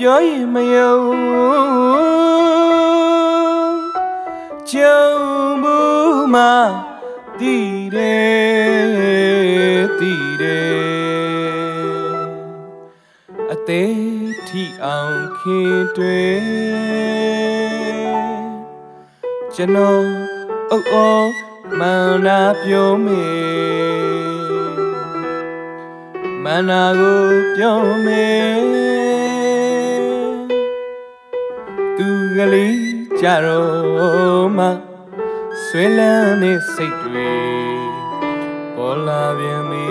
ပြောရင်မယုံကြုံဘူးမှာတည်တယ်တည်တယ်အသေးထီအောင်ခင်တွေကျွန်တော်အုပ်အောမန္နာပြောမေမန္နာကိုပြောမေ ကလေးကြတော့မှဆွေးလန်းနေစိတ်တွေပေါ်လာပြန်ပြီ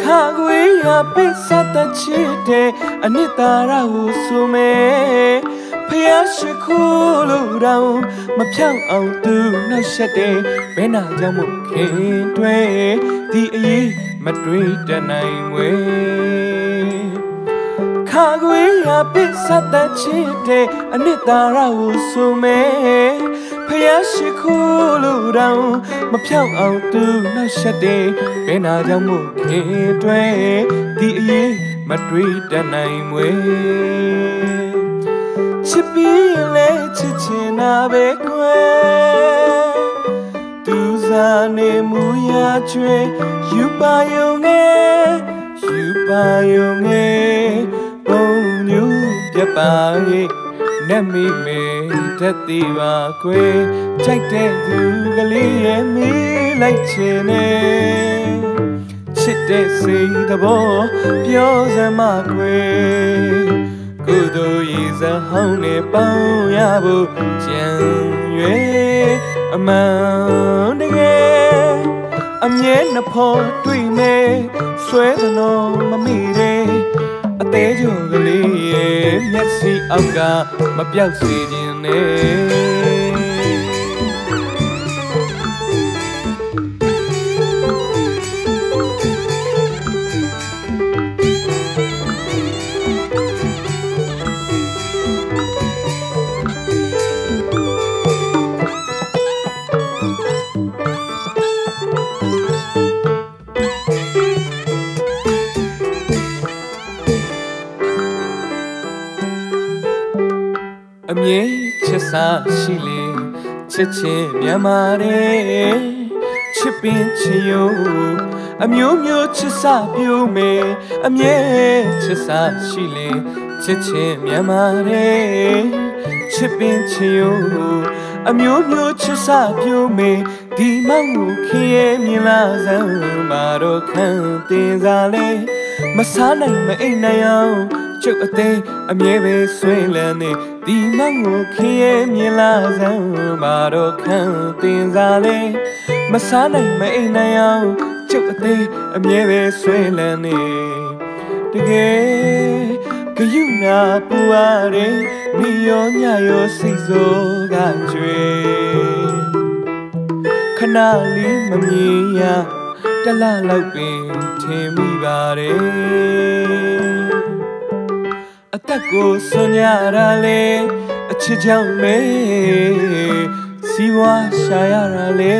ခါကွေးရပိစတချစ်တဲ့အနှစ်သာရဟုဆိုမယ်ဖျားရှိခိုးလို့တော့မဖြောင်းအောင်သူနှောက်ရက်တဲ့ဘဲနာကြောင့်မို့ခင်တွဲ ဒီအရေးမတွေးတနိုင်ဝဲခါကွေးရပိစတချစ်တဲ့အနှစ်သာရဟုဆိုမယ်ဖျားရှိခိုးလို့တော့မဖြောင်းအောင်သူနှောက်ရက်တဲ့ဘဲနာကြောင့်မို့ခင်တွဲဒီအရေးမတွေးတနိုင်မွေချစ်ပြီးလဲချစ်ချင်တာပဲကွယ်သူစား နေမူရချွေယူပါယုံငယ်ယူပါယုံငယ်ပုံညူပြပါရဲ့နဲ့မိမေတတ်သေးပါကွယ်ကြိုက်တဲ့သူကလေးရဲ့မိလိုက်ချင်နေချစ်တဲ့စိတ်သဘောပြောစမ်းမကွယ်ကုသိုလ်ရည်စဟောင်းနဲ့ပေါင်းရဖို့ကြံရွယ်အမှန်တကယ် အမြဲနှဖို့တွေ့မယ်ဆွဲသလုံးမမိတဲ့အသေးကြုံကလေးရဲ့မျက်စိအောက်ကမပြောက်စေခြင်းနဲ့ စ်စားရှိလေချစ်ချင်းမြန်မာတဲ့ချစ်ပင်ချစ်ယုံအမျိုးမျိုးချစ်စားပြုမယ်အမြဲချစ်စားရှိလေချစ်ချင်းမြန်မာတဲ့ချစ်ပင်ချစ်ယုံအမျိုးမျိုးချစ်စားပြုမယ်ဒီမောင်ကိုခင်ရဲ့မြင်လာစမ်းမာတော့ခံတင်စားလေမစားနိုင်မအိမ်နိုင်အောင်ကျုပ်အသေးအမြဲပဲဆွေးလန်းနေ ဒီမောင်ကိုခင်ရဲ့မြင်လာစမ်းမာတော့ခံတင်စားလေမစားနိုင်မအိမ်နိုင်အောင်ကျုပ်အသေးအမြဲပဲဆွေးလန်းနေတကယ်ကယူနာပူရတဲ့မိရောညရောစိတ်စိုးကကျွေခဏလေးမမြင်ရတလလောက်ပင်ထင်မိပါတယ် အသက်ကိုစွန့်ရတာလေအချစ်ကြောင့်မေစီဝါရှာရတာလေ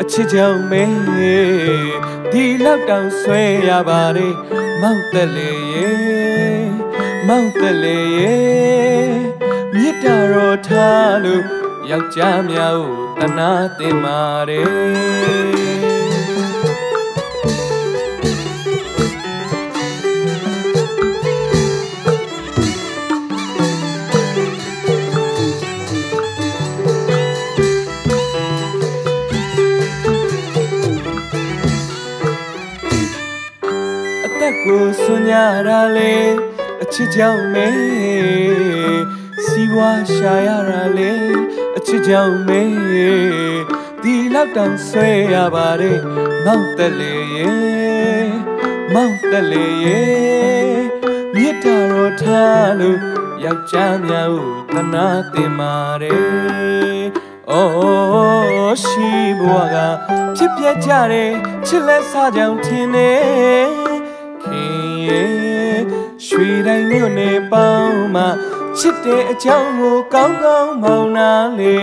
အချစ်ကြောင့်မေဒီလောက်တောင်ဆွဲရပါတယ်မောက်တက်လေရေမောက်တက်လေရေမြစ်တာတော့ထားလို့ယောက်ျားများကိုတနာတင်ပါတယ် အသက်ကိုစွန့်ရတာလေအချစ်ကြောင့်မေစီဝါရှာရတာလေအချစ်ကြောင့်မေဒီလောက်တောင်ဆွဲရပါတယ်မောက်တက်လေရေမောက်တက်လေရေမြစ်တာတော့ထားလို့ယောက်ျားများကိုတနာတင်ပါတယ်အော်ရှိဘွားကဖြစ်ပြကြတယ်ချစ်လက်စားကြောင်ထင်နေခင် ရဲ့ရွှေတိုင်းမြို့နယ်ပေါင်းမှာချစ်တဲ့အကြောင်းကိုကောင်းကောင်းမောင်နာလေ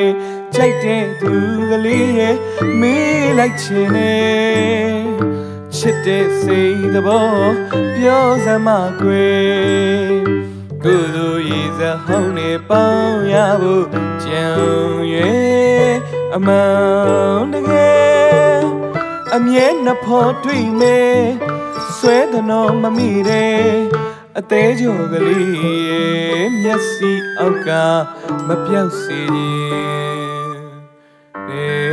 ကြိုက်တဲ့သူကလေးရဲ့မေးလိုက်ချင်နေစ်တဲ့စိတ်သဘောပြောစမ်းမကွယ်ကိုယ်လိုရည်စဟုံးနေပေါင်းရဖို့ကြံရွယ်အမှန်တကယ်အမြဲနှဖို့တွေ့မယ် ဆွဲတဲ့နော်မမိတဲ့အသေးကြောကလေးရဲ့မျက်စိအောက်ကမပြောက်စေခြင်း